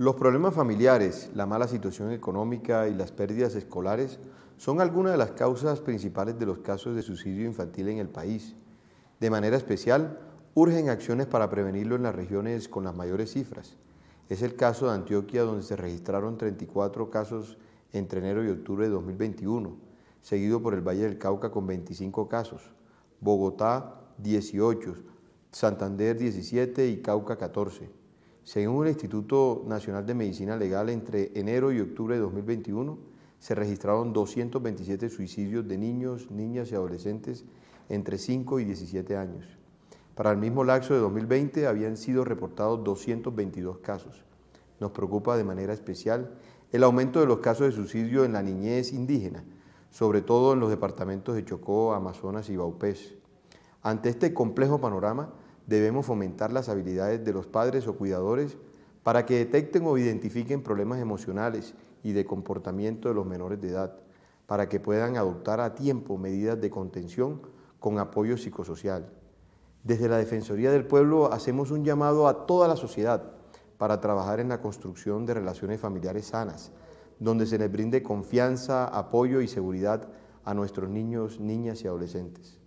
Los problemas familiares, la mala situación económica y las pérdidas escolares son algunas de las causas principales de los casos de suicidio infantil en el país. De manera especial, urgen acciones para prevenirlo en las regiones con las mayores cifras. Es el caso de Antioquia, donde se registraron 34 casos entre enero y octubre de 2021, seguido por el Valle del Cauca con 25 casos, Bogotá 18, Santander 17 y Cauca 14. Según el Instituto Nacional de Medicina Legal, entre enero y octubre de 2021 se registraron 227 suicidios de niños, niñas y adolescentes entre 5 y 17 años. Para el mismo lapso de 2020 habían sido reportados 222 casos. Nos preocupa de manera especial el aumento de los casos de suicidio en la niñez indígena, sobre todo en los departamentos de Chocó, Amazonas y Baupés. Ante este complejo panorama, debemos fomentar las habilidades de los padres o cuidadores para que detecten o identifiquen problemas emocionales y de comportamiento de los menores de edad, para que puedan adoptar a tiempo medidas de contención con apoyo psicosocial. Desde la Defensoría del Pueblo hacemos un llamado a toda la sociedad para trabajar en la construcción de relaciones familiares sanas, donde se les brinde confianza, apoyo y seguridad a nuestros niños, niñas y adolescentes.